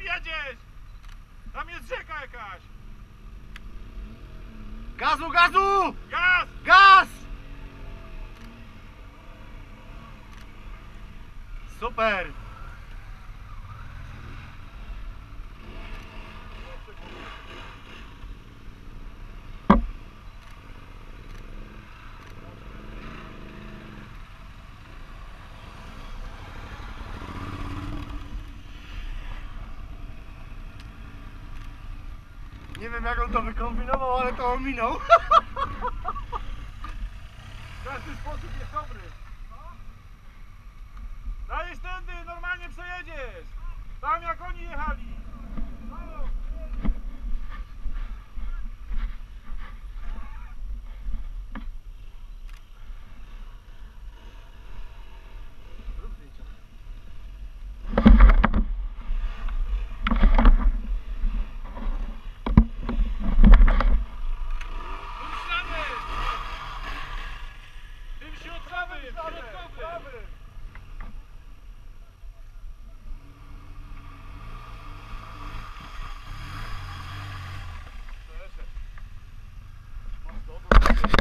jedziesz? Tam jest rzeka jakaś. Gazu, gazu! Gaz! Gaz! Super! Nie wiem jak on to wykombinował, ale to ominął. Każdy sposób jest dobry. Dajesz tędy, normalnie przejedziesz. Tam jak oni jechali. Tym środkowym, środkowym.